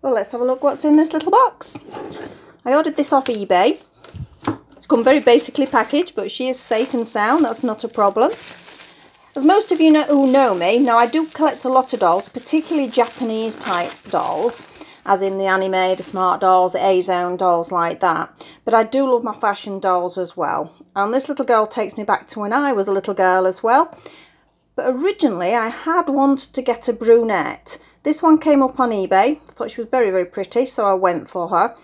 Well, let's have a look what's in this little box. I ordered this off eBay. It's come very basically packaged, but she is safe and sound. That's not a problem. As most of you know, who know me, now I do collect a lot of dolls, particularly Japanese type dolls, as in the anime, the smart dolls, the Azone dolls like that. But I do love my fashion dolls as well. And this little girl takes me back to when I was a little girl as well. But originally I had wanted to get a brunette. This one came up on eBay. I thought she was very, very pretty, so I went for her.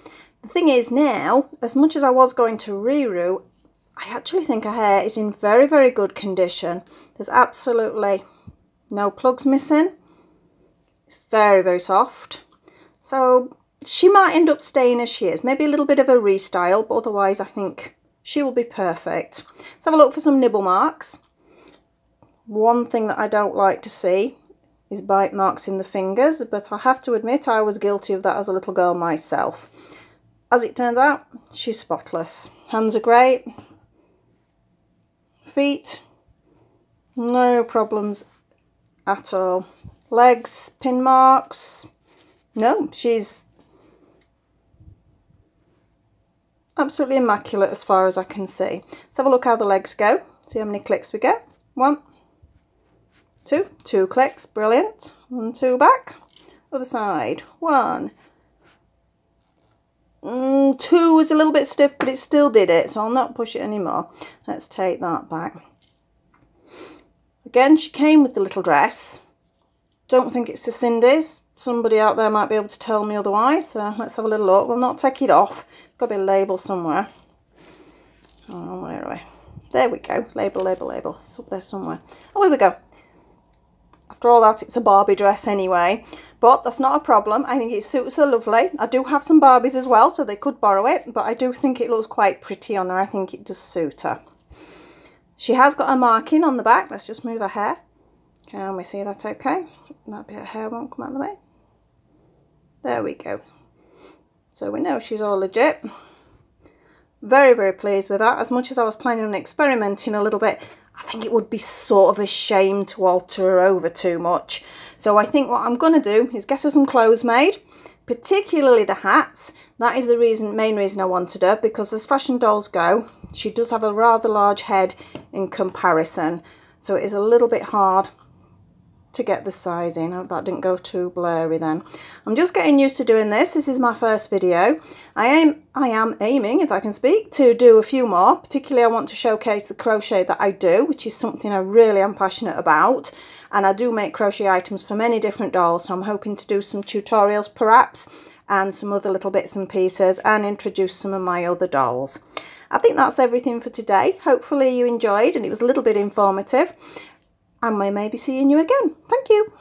The thing is now, as much as I was going to reroot, I actually think her hair is in very, very good condition. There's absolutely no plugs missing. It's very, very soft. So she might end up staying as she is. Maybe a little bit of a restyle, but otherwise I think she will be perfect. Let's have a look for some nibble marks. One thing that I don't like to see is bite marks in the fingers, but I have to admit I was guilty of that as a little girl myself. As it turns out, she's spotless. Hands are great. Feet, no problems at all. Legs, pin marks, no, she's absolutely immaculate as far as I can see. Let's have a look how the legs go. See how many clicks we get. One, two, two clicks, brilliant. One, two back, other side, one. Mm, two was a little bit stiff, but it still did it, so I'll not push it anymore. Let's take that back. Again, she came with the little dress. Don't think it's to Sindy's. Somebody out there might be able to tell me otherwise, so let's have a little look. We'll not take it off. Got to be a label somewhere. Oh, where are we? There we go. Label, label, label. It's up there somewhere. Oh, here we go. After all that, it's a Barbie dress anyway. But that's not a problem. I think it suits her lovely. I do have some Barbies as well, so they could borrow it. But I do think it looks quite pretty on her. I think it does suit her. She has got a marking on the back. Let's just move her hair. Can we see that okay? That bit of hair won't come out of the way. There we go. So we know she's all legit. Very, very pleased with that. As much as I was planning on experimenting a little bit, I think it would be sort of a shame to alter her over too much. So I think what I'm going to do is get her some clothes made, particularly the hats. That is the reason, main reason I wanted her, because as fashion dolls go, she does have a rather large head in comparison. So it is a little bit hard to get the sizing. Oh, that didn't go too blurry then. I'm just getting used to doing this. This is my first video. I am, I am aiming, if I can speak, to do a few more. Particularly I want to showcase the crochet that I do, which is something I really am passionate about. And I do make crochet items for many different dolls, so I'm hoping to do some tutorials perhaps and some other little bits and pieces and introduce some of my other dolls. I think that's everything for today. Hopefully you enjoyed and it was a little bit informative and we may be seeing you again. Thank you.